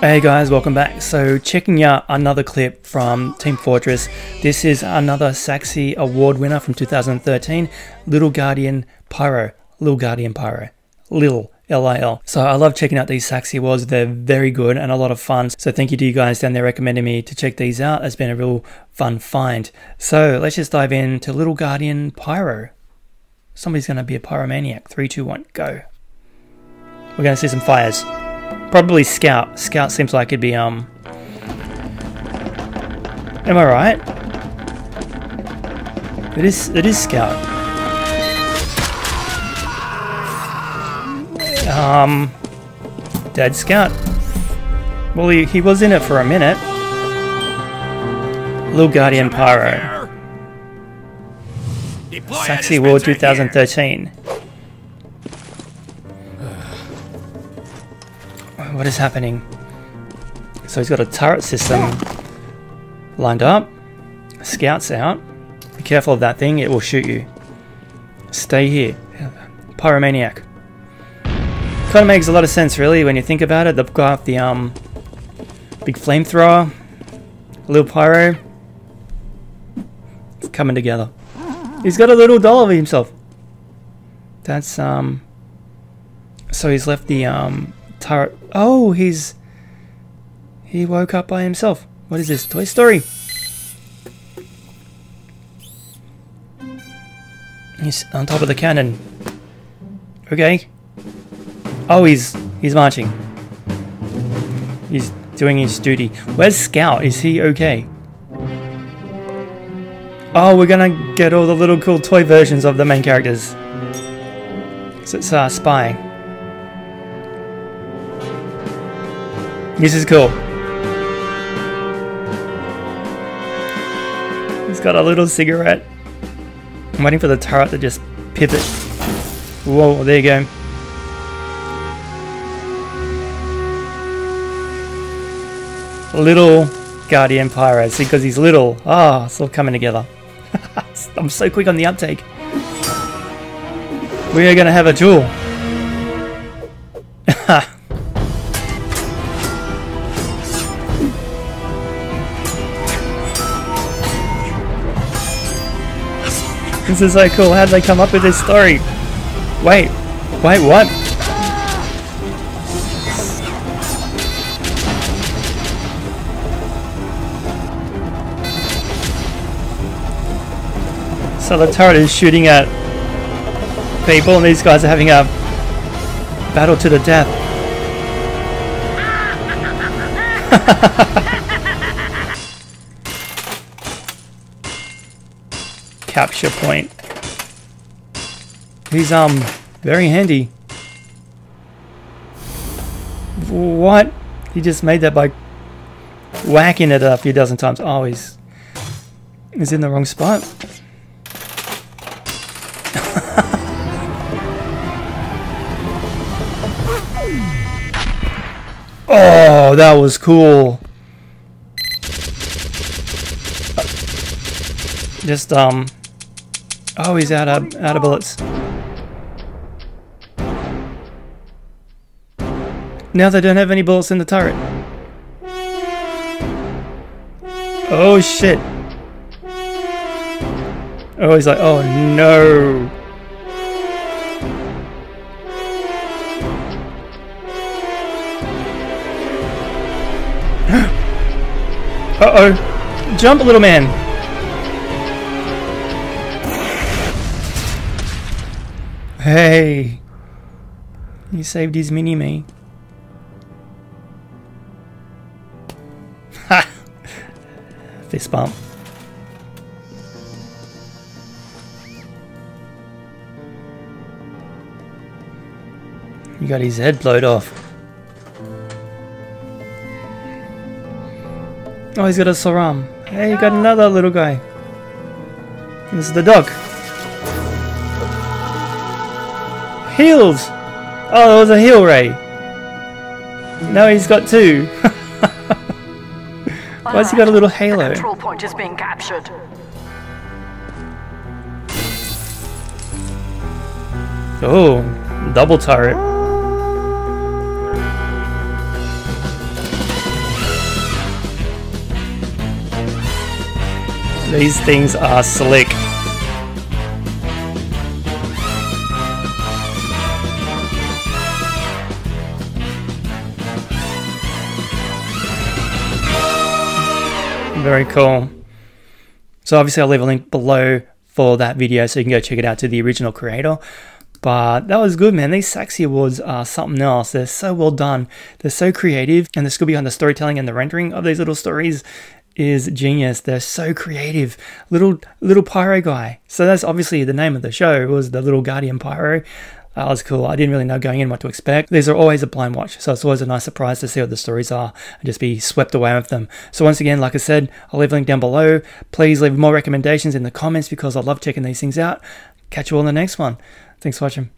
Hey guys, welcome back. So checking out another clip from Team Fortress. This is another Saxxy Award winner from 2013, Little Guardian Pyro. Little Guardian Pyro. Lil. L-I-L. So I love checking out these Saxxy awards. They're very good and a lot of fun. So thank you to you guys down there recommending me to check these out. It's been a real fun find. So let's just dive into Little Guardian Pyro. Somebody's going to be a pyromaniac. Three, two, one, go. We're going to see some fires. Probably Scout. Scout seems like it'd be, um... Am I right? It is, it is Scout. Um... Dead Scout. Well, he, he was in it for a minute. Little Guardian Pyro. Saxxy War 2013. What is happening? So he's got a turret system lined up. Scouts out. Be careful of that thing, it will shoot you. Stay here. Pyromaniac. Kind of makes a lot of sense really when you think about it. They've got the um big flamethrower, little pyro. It's coming together. He's got a little doll of himself. That's um so he's left the um turret. Oh, he's... He woke up by himself. What is this? Toy Story? He's on top of the cannon. Okay. Oh, he's he's marching. He's doing his duty. Where's Scout? Is he okay? Oh, we're gonna get all the little cool toy versions of the main characters. So it's uh, Spy. This is cool. He's got a little cigarette. I'm waiting for the turret to just pivot. Whoa, there you go. Little Guardian Pyros, because he's little. Ah, oh, it's all coming together. I'm so quick on the uptake. We are going to have a duel. This is so cool. How did they come up with this story? Wait. Wait, what? So the turret is shooting at people and these guys are having a battle to the death. capture point. He's um very handy. What? He just made that by whacking it a few dozen times. Oh, he's, he's in the wrong spot. Oh, that was cool. Just, um, Oh, he's out of out of bullets. Now they don't have any bullets in the turret. Oh shit. Oh, he's like, oh no. Uh-oh. Jump, little man. Hey! He saved his mini-me. Ha! Fist bump. He got his head blowed off. Oh, he's got a Saram. Hey, you got another little guy. This is the dog. Heals! Oh, it was a heal ray. Now he's got two. Why's he got a little halo? The control point is being captured. Oh, double turret. These things are slick. Very cool. So obviously I'll leave a link below for that video so you can go check it out to the original creator. But that was good, man. These Saxxy Awards are something else. They're so well done. They're so creative, and the skill behind the storytelling and the rendering of these little stories is genius. They're so creative. Little little pyro guy. So that's obviously the name of the show was the Little Guardian Pyro. Uh, that was cool. I didn't really know going in what to expect. These are always a blind watch, so it's always a nice surprise to see what the stories are and just be swept away with them. So once again, like I said, I'll leave a link down below. Please leave more recommendations in the comments because I love checking these things out. Catch you all in the next one. Thanks for watching.